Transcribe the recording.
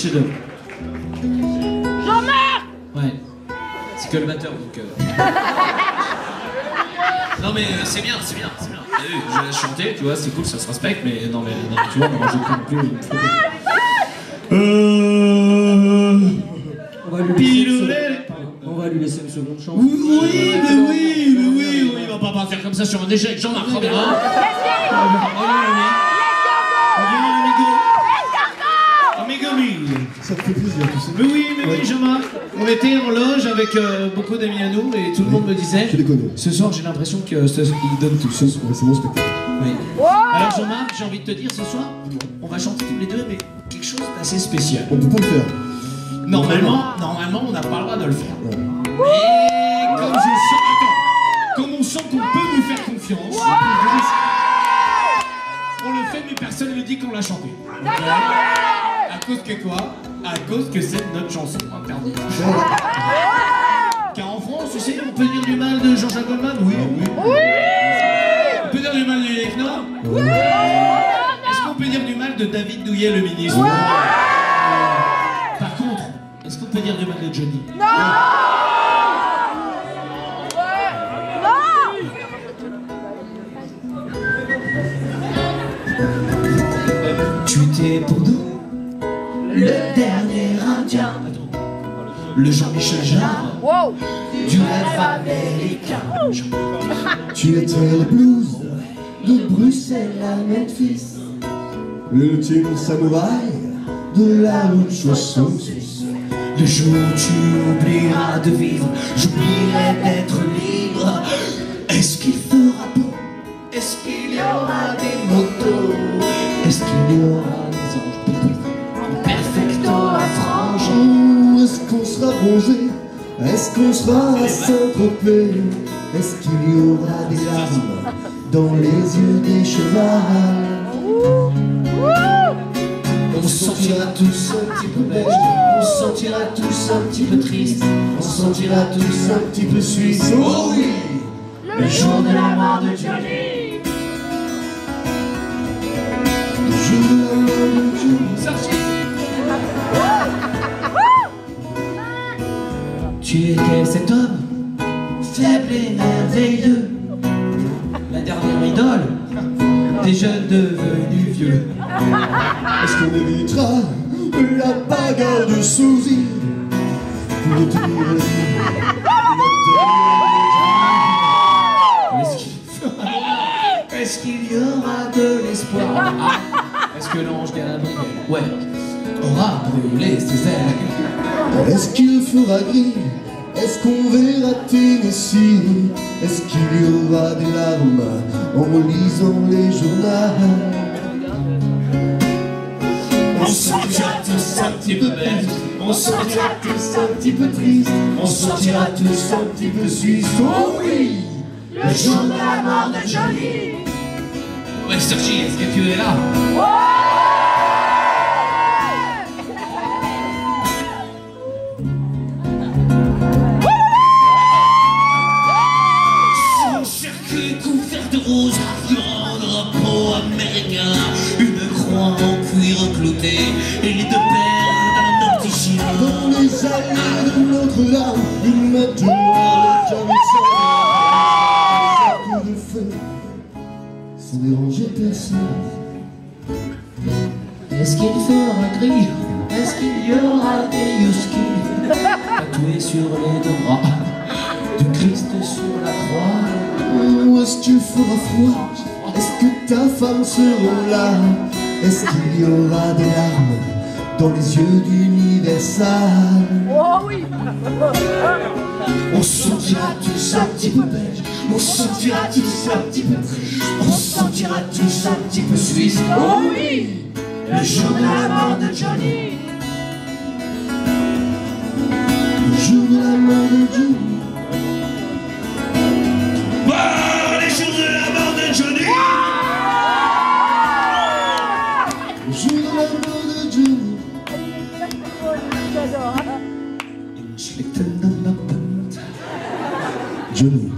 chef-d'œuvre. Jean-Marc Ouais. C'est que le batteur, donc. euh. non, mais euh, c'est bien, c'est bien, c'est bien. T'as vu, je laisse chanter, tu vois, c'est cool, ça se respecte, mais non, mais non, tu vois, pas non plus. Euh. On va lui laisser une seconde-. On va lui laisser une seconde chance. Oui, oui, mais oui, mais oui, oui, on va pas partir comme ça sur un échec. Jean-Marc, reviens. hein. Reviens, l'ami. Reviens, amigo. Amigo mio. Ça me fait plaisir. Mais oui, mais oui, Jean-Marc. On était en loge avec euh, beaucoup d'amis à nous et tout le monde me disait. Je les connais. Ce soir, j'ai l'impression que ce- ils donnent tout. Ce soir, c'est mon spectacle. Oui. Alors, Jean-Marc, j'ai envie de te dire ce soir, on va chanter tous les deux, mais quelque chose d'assez spécial. On peut pas le faire. Normalement, normalement, on n'a pas le droit de le faire. Ouais. Mais comme je sens, attends, comme on sent qu'on peut nous faire confiance, on le fait, mais personne ne dit qu'on l'a chanté. À cause que quoi? À cause que c'est notre chanson interdite. Car en France, tu sais, on peut dire du mal de Jean-Jacques Goldman Oui, oui. On peut dire du mal de Lévesque, non Est-ce qu'on peut dire du mal de David Douillet, le ministre Par contre, est-ce qu'on peut dire du mal de Johnny? Tu étais pour nous le dernier indien. Le Jean-Michel Jarre Wow du rêve américain. Tu étais le blues de Bruxelles à Memphis. L'ultime samouraï de la route 66. Le jour où tu oublieras de vivre, j'oublierai d'être libre. Est-ce qu'il fera beau? Est-ce qu'il y aura des motos? Est-ce qu'il y aura des anges? Qu'on sera bronzé Est-ce qu'on sera à Saint-Tropez Est-ce qu'il y aura des larmes dans les yeux des chevals? On se sentira tous un petit peu belges, on se sentira tous un petit peu tristes, on se sentira tous un petit peu suisses. Oh oui! Le jour de la mort de Johnny Tu étais cet homme, faible et merveilleux, la dernière idole des jeunes devenus vieux. Est-ce qu'on évitera la bagarre de sosie Pour Est-ce qu'il fera- Est-ce qu'il y aura de l'espoir? Est-ce que l'ange Gabriel, ouais, aura brûlé ses ailes Est-ce qu'il fera gris? Est-ce qu'on verra Tennessee Est-ce qu'il y aura des larmes en lisant les journaux? On se sentira tous un petit peu bêtes, on se sentira tous un petit peu tristes, on se sentira tous un petit peu suisses. Oh oui! Le jour de la mort de Johnny Ouais, Sergi, est-ce que tu es là? En cuir clouté et les deux paires d'un petit chien. Dans les allées de Notre-Dame Une de Davidson Un coup de feu. Sans déranger personne. Est-ce qu'il fera gris? Est-ce qu'il y aura des Yuski tatoués sur les deux bras du Christ sur la croix. Où est-ce qu'il fera froid? Est-ce que ta femme sera là? Est-ce qu'il y aura des larmes Dans les yeux d'Universal Oh oui. On se sentira tous un petit peu belges, on se sentira tous un petit peu tristes, on se sentira tous un petit peu suisses. Oh oui. Le jour de la mort de Johnny J'adore. Johnny